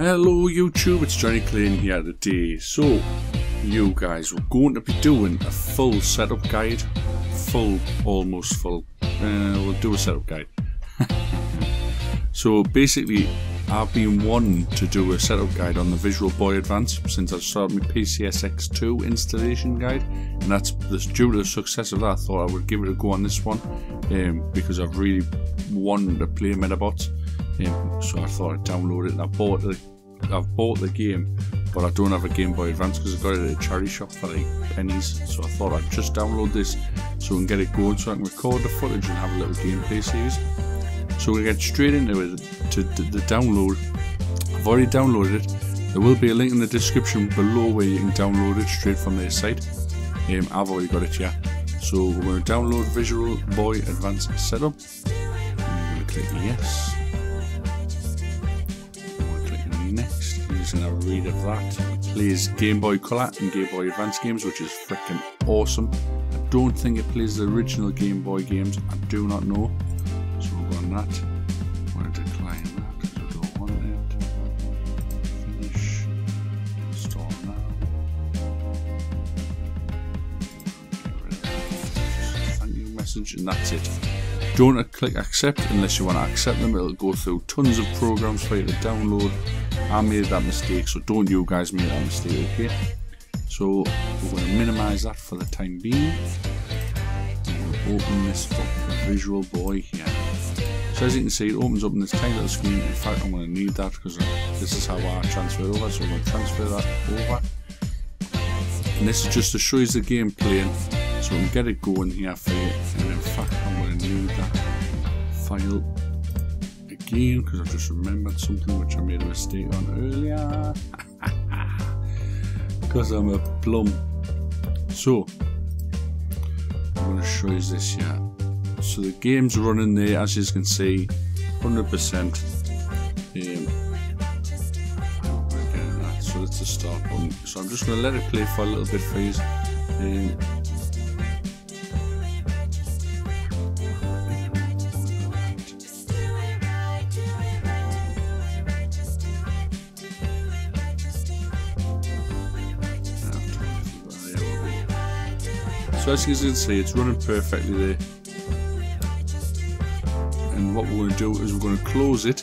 Hello YouTube, it's Jonny Clayton here today. So, you guys, we're going to be doing a full setup guide. Full, almost full. Uh, we'll do a setup guide. so basically, I've been wanting to do a setup guide on the Visual Boy Advance since I started my PCSX2 installation guide, and that's due to the success of that. I thought I would give it a go on this one um, because I've really wanted to play Medabots. So I thought I'd download it and I bought the I've bought the game, but I don't have a Game Boy Advance because I got it at a charity shop for like pennies. So I thought I'd just download this so I can get it going, so I can record the footage and have a little gameplay series. So we get straight into it to the download. I've already downloaded it. There will be a link in the description below where you can download it straight from their site. Um, I've already got it here. So we're going to download Visual Boy Advanced Setup. I'm going to click yes. And a read of that. plays Game Boy Color and Game Boy Advance games, which is freaking awesome. I don't think it plays the original Game Boy games. I do not know. So we'll go on that. I'm going to decline that because I don't want it. Finish. Install now. Thank you message, and that's it. Don't click accept unless you want to accept them. It'll go through tons of programs for you to download I made that mistake, so don't you guys make that mistake, okay? So we're going to minimize that for the time being. To open this Visual Boy here. So as you can see, it opens up in this tiny little screen. In fact, I'm going to need that because uh, this is how I transfer over. So I'm going to transfer that over. And this is just to show you the game playing. So we can get it going here for you. And in fact, I'm going to need that file again because I just remembered something which I made a mistake on earlier. because I'm a plum. So, I'm going to show you this here. So the game's running there, as you can see, 100%. Um, so that's the start button. So I'm just going to let it play for a little bit for you. Um, As you can see, it's running perfectly there. And what we're going to do is we're going to close it.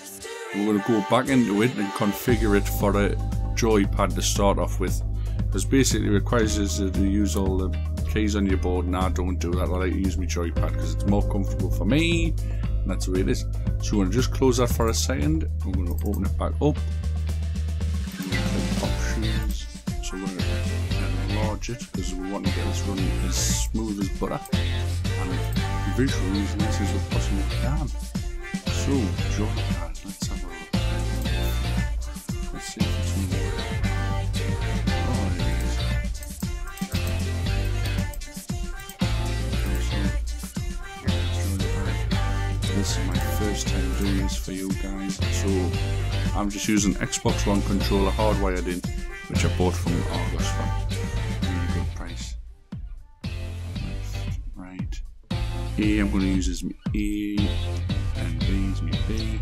We're going to go back into it and configure it for a joypad to start off with. Because basically it requires us to use all the keys on your board I don't do that. I like to use my joypad because it's more comfortable for me. And that's the way it is. So we're going to just close that for a second. I'm going to open it back up. Options. So it because we want to get this running as smooth as butter and visually as nice as we possibly can. So, joypad, let's have a look. Let's see if it's more. Oh, it is. This is my first time doing this for you guys, so I'm just using Xbox One controller hardwired in, which I bought from Argos from. A I'm going to use as A and B is my B.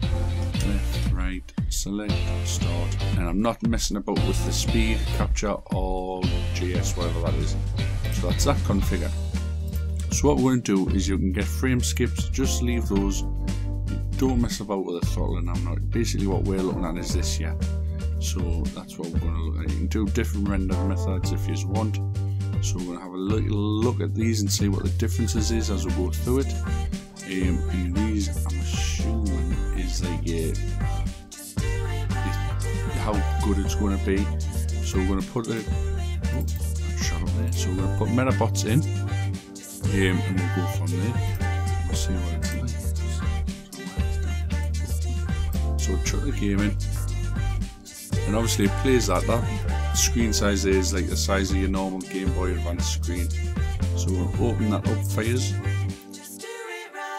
Left, right, select, start. And I'm not messing about with the speed, capture or GS, whatever that is. So that's that configure. So what we're going to do is you can get frame skips, just leave those. Don't mess about with the throttle and I'm not. Basically what we're looking at is this here. So that's what we're going to look at. You can do different render methods if you want. So we're going to have a little look at these and see what the differences is as we go through it. Um, and these, I'm assuming, is like uh, how good it's going to be. So we're going to put the oh, up there. So we're going to put Medabots in, um, and we'll go from there. We'll see what it's like. So chuck the game in, and obviously it plays like that screen size is like the size of your normal Game Boy Advance screen. So we'll open that up for you.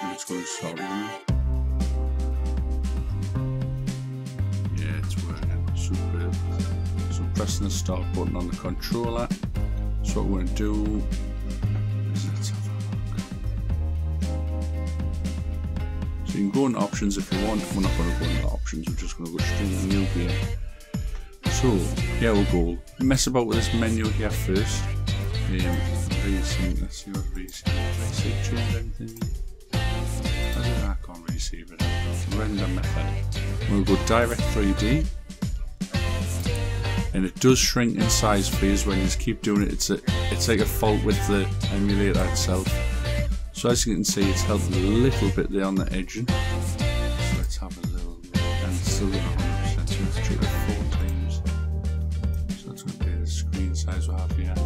And it's going to start running. Yeah, it's working. Superb. So pressing the start button on the controller. So what we're going to do. So you can go into options if you want. We're not going to go into options. We're just going to go straight to new game. So, yeah, we'll go mess about with this menu here first. Um, let's see what change anything. I can't really see it. Render method. We'll go direct 3D. And it does shrink in size for you when you just keep doing it. It's a, it's like a fault with the emulator itself. So as you can see, it's helped a little bit there on the edging. Size we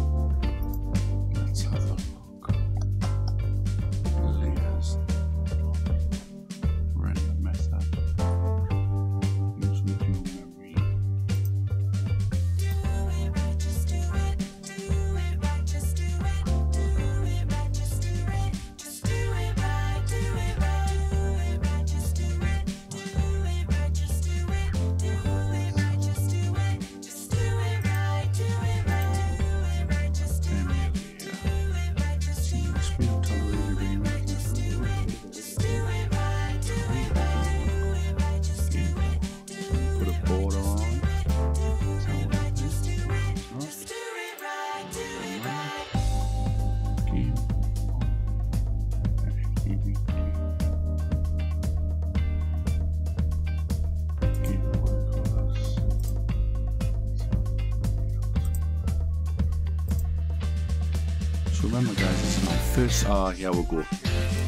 first, ah, here we go.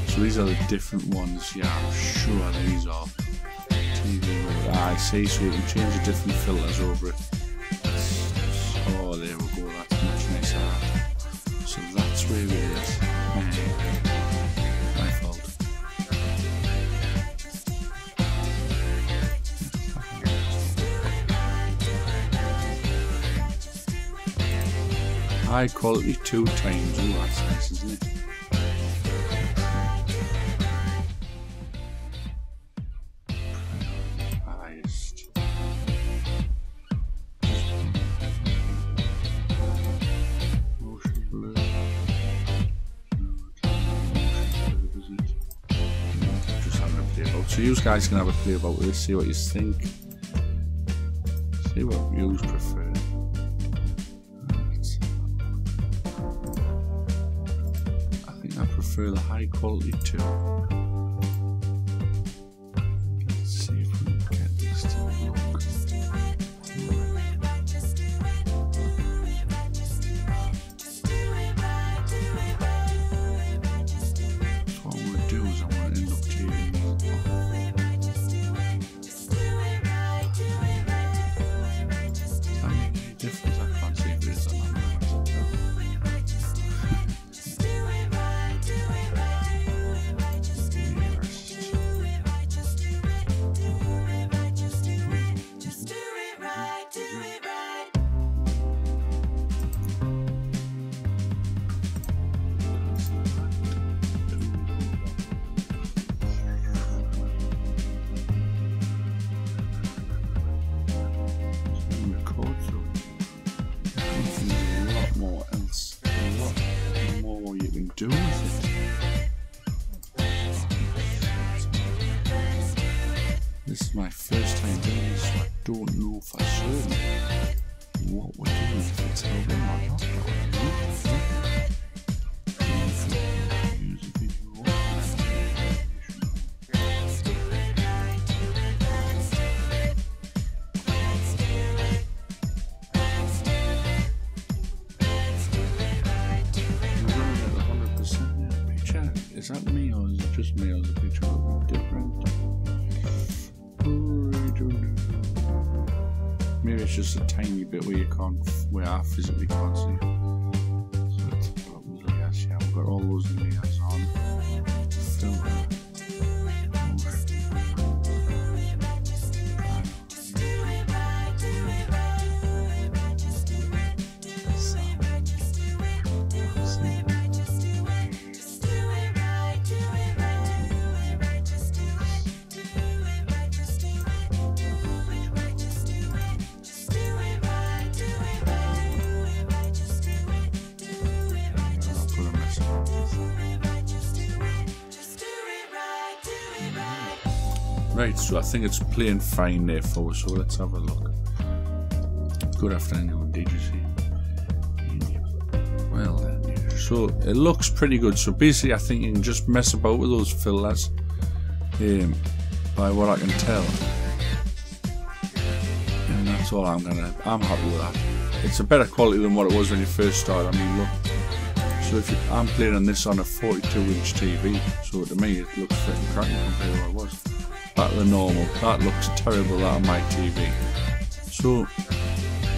So these are the different ones, yeah, I'm sure these are. TV. Ah, I see, so we can change the different filters over it. Oh, there we go, that's much nicer. So that's where it is. My fault. High quality two times. Oh, that's nice, isn't it? About. So you guys can have a play about this, see what you think. See what you prefer. Let's I think I prefer the high quality too. Do with it. This is my first time doing this, so I don't know just a tiny bit where you can't, where I physically can't see. Right, so I think it's playing fine there for us, so let's have a look. good afternoon, did you see? Well so it looks pretty good. So basically, I think you can just mess about with those filters, um, by what I can tell, and that's all I'm gonna. I'm happy with that. It's a better quality than what it was when you first started. I mean, look. So if you, I'm playing on this on a 42 inch TV, so to me it looks pretty cracking compared to what it was. Back normal. That looks terrible that on my TV. So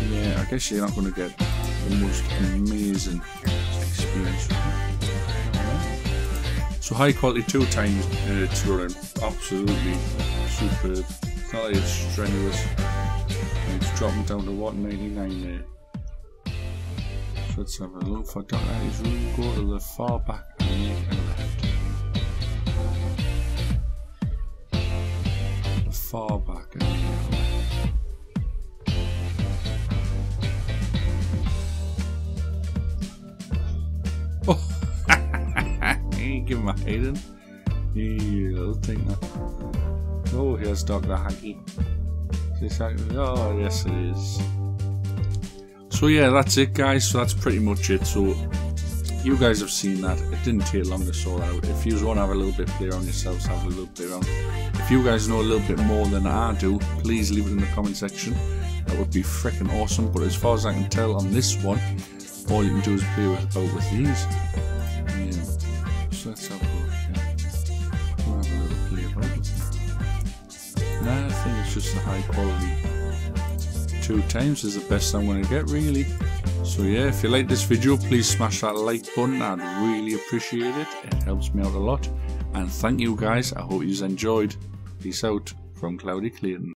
yeah, I guess you're not going to get the most amazing experience. So high quality two times uh, it's running absolutely superb. It's not like it's strenuous. It's dropping down to what 99 there. So let's have a look for Dr. Eddie's room. Go to the far back far back left. give him a Hayden. Yeah, I'll take that. Oh, here's Dr. This Oh, yes, it is. So, yeah, that's it, guys. So, that's pretty much it. So, you guys have seen that. It didn't take long to sort out. If you want to have a little bit play around yourselves, have a little play around. If you guys know a little bit more than I do, please leave it in the comment section. That would be freaking awesome. But as far as I can tell on this one, all you can do is play with, about with these. Yeah let's have a look. Yeah. We'll have a little play about it. Nah, I think it's just a high quality. Two times is the best I'm going to get, really. So yeah, if you like this video, please smash that like button. I'd really appreciate it. It helps me out a lot. And thank you guys. I hope you enjoyed. Peace out from Cloudy Clayton.